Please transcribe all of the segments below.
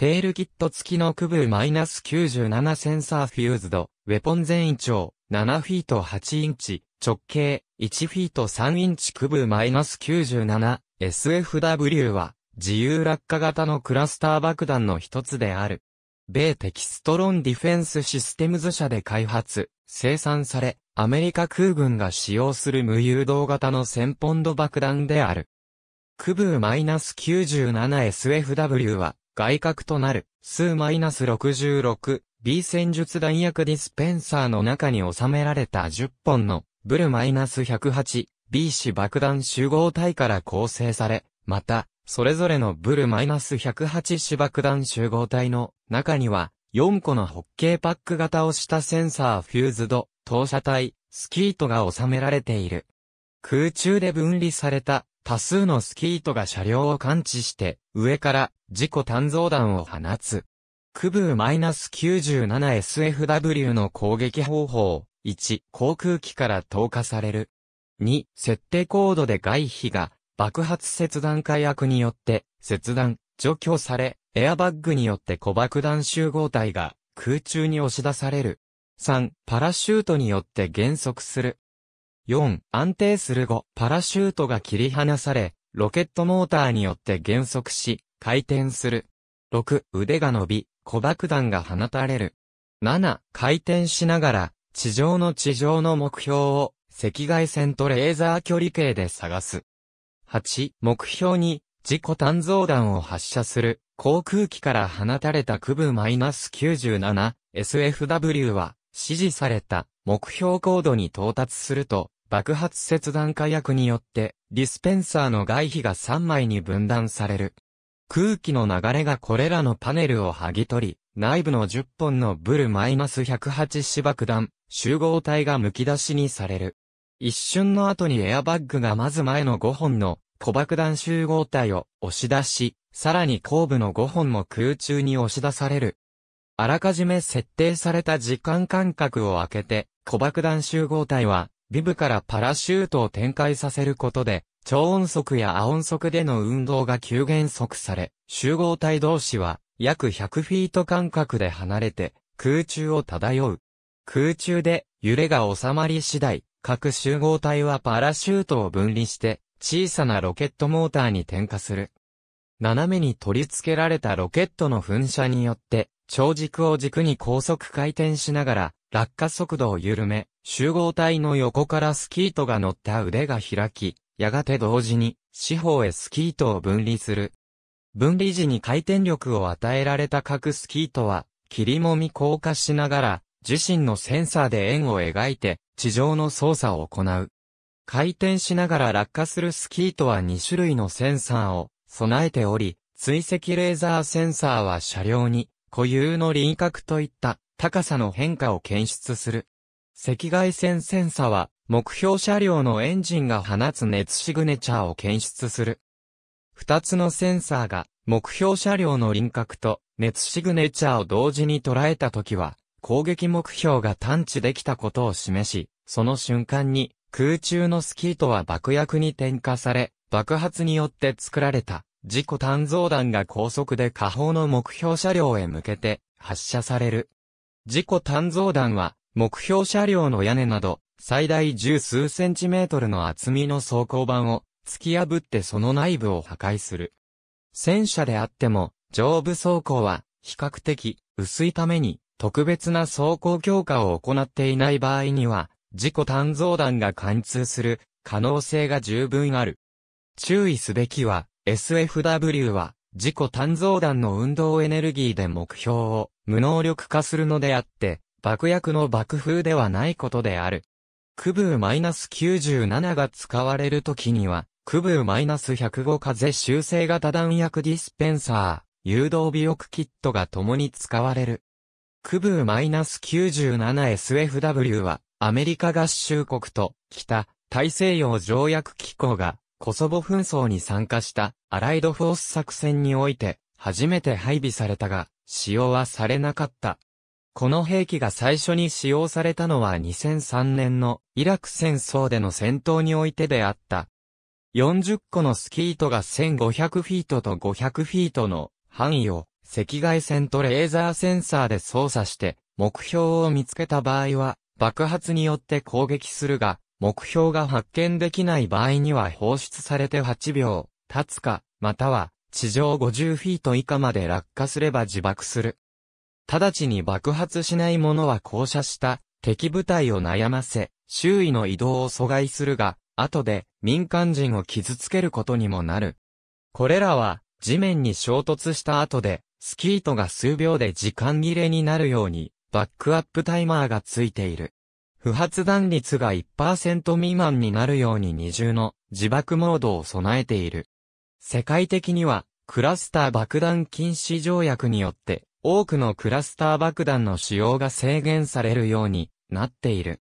テールキット付きのクブー -97 センサーフューズド、ウェポン全長、7フィート8インチ、直径、1フィート3インチクブー -97、SFW は、自由落下型のクラスター爆弾の一つである。米テキストロンディフェンスシステムズ社で開発、生産され、アメリカ空軍が使用する無誘導型の1000ポンド爆弾である。クブー -97SFW は、外角となる、数マイナス -66、B 戦術弾薬ディスペンサーの中に収められた10本の、ブル -108、B 子爆弾集合体から構成され、また、それぞれの BLU-108 子爆弾集合体の中には、4個のホッケーパック型をした sensor fuzed 、投射体、スキートが収められている。空中で分離された多数のスキートが車両を感知して上から自己単造弾を放つ。クブー -97SFW の攻撃方法。1、航空機から投下される。2、設定コードで外皮が爆発切断火薬によって切断、除去され、エアバッグによって小爆弾集合体が空中に押し出される。3、パラシュートによって減速する。4、安定する後、パラシュートが切り離され、ロケットモーターによって減速し、回転する。6、腕が伸び、小爆弾が放たれる。7、回転しながら、地上の地上の目標を、赤外線とレーザー距離計で探す。8、目標に、自己単造弾を発射する。航空機から放たれたクブ -97、SFW は、指示された目標コードに到達すると、爆発切断火薬によって、ディスペンサーの外皮が3枚に分断される。空気の流れがこれらのパネルを剥ぎ取り、内部の10本のブル -108 子爆弾、集合体が剥き出しにされる。一瞬の後にエアバッグがまず前の5本の小爆弾集合体を押し出し、さらに後部の5本も空中に押し出される。あらかじめ設定された時間間隔を空けて、小爆弾集合体はビブからパラシュートを展開させることで、超音速や亜音速での運動が急減速され、集合体同士は約100フィート間隔で離れて空中を漂う。空中で揺れが収まり次第、各集合体はパラシュートを分離して小さなロケットモーターに点火する。斜めに取り付けられたロケットの噴射によって、長軸を軸に高速回転しながら、落下速度を緩め、集合体の横からスキートが乗った腕が開き、やがて同時に四方へスキートを分離する。分離時に回転力を与えられた各スキートは、切りもみ降下しながら、自身のセンサーで円を描いて、地上の操作を行う。回転しながら落下するスキートは2種類のセンサーを備えており、追跡レーザーセンサーは車両に固有の輪郭といった高さの変化を検出する。赤外線センサは、目標車両のエンジンが放つ熱シグネチャーを検出する。二つのセンサーが、目標車両の輪郭と熱シグネチャーを同時に捉えたときは、攻撃目標が探知できたことを示し、その瞬間に空中のスキートは爆薬に点火され、爆発によって作られた自己単造弾が高速で下方の目標車両へ向けて発射される。自己単造弾は目標車両の屋根など、最大十数センチメートルの厚みの装甲板を突き破ってその内部を破壊する。戦車であっても、上部装甲は比較的薄いために特別な装甲強化を行っていない場合には、自己単造弾が貫通する可能性が十分ある。注意すべきは、SFW は自己単造弾の運動エネルギーで目標を無能力化するのであって、爆薬の爆風ではないことである。クブー -97 が使われるときには、クブー -105 風修正型弾薬ディスペンサー、誘導尾翼キットが共に使われる。クブー -97SFW は、アメリカ合衆国と北大西洋条約機構がコソボ紛争に参加したアライドフォース作戦において初めて配備されたが、使用はされなかった。この兵器が最初に使用されたのは2003年のイラク戦争での戦闘においてであった。40個のスキートが1500フィートと500フィートの範囲を赤外線とレーザーセンサーで操作して目標を見つけた場合は爆発によって攻撃するが、目標が発見できない場合には放出されて8秒経つか、または地上50フィート以下まで落下すれば自爆する。直ちに爆発しないものは降車した敵部隊を悩ませ、周囲の移動を阻害するが、後で民間人を傷つけることにもなる。これらは地面に衝突した後で、スキートが数秒で時間切れになるように、バックアップタイマーがついている。不発弾率が1%未満になるように二重の自爆モードを備えている。世界的には、クラスター爆弾禁止条約によって、多くのクラスター爆弾の使用が制限されるようになっている。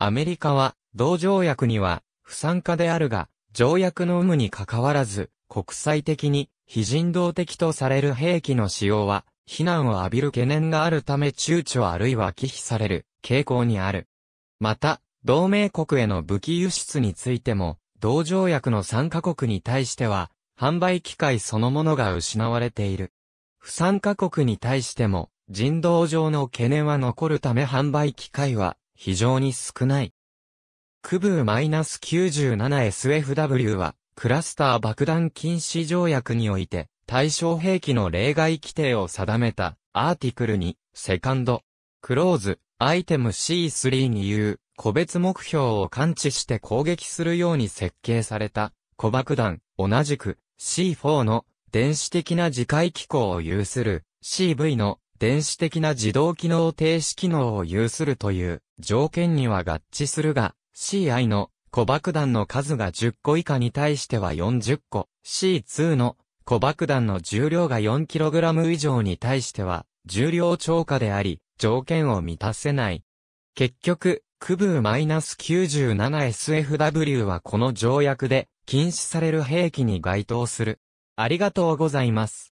アメリカは、同条約には、不参加であるが、条約の有無に関わらず、国際的に非人道的とされる兵器の使用は、非難を浴びる懸念があるため躊躇あるいは忌避される傾向にある。また、同盟国への武器輸出についても、同条約の参加国に対しては、販売機会そのものが失われている。不参加国に対しても、人道上の懸念は残るため販売機会は非常に少ない。クブー -97SFW は、クラスター爆弾禁止条約において、対象兵器の例外規定を定めた、アーティクルに、セカンド、クローズ、アイテム C3 に言う、個別目標を感知して攻撃するように設計された、小爆弾、同じく、C4 の、電子的な自回機構を有する、CV の、電子的な自動機能停止機能を有するという条件には合致するが、CI の小爆弾の数が10個以下に対しては40個、C2 の小爆弾の重量が 4kg 以上に対しては、重量超過であり、条件を満たせない。結局、クブー -97SFW はこの条約で禁止される兵器に該当する。ありがとうございます。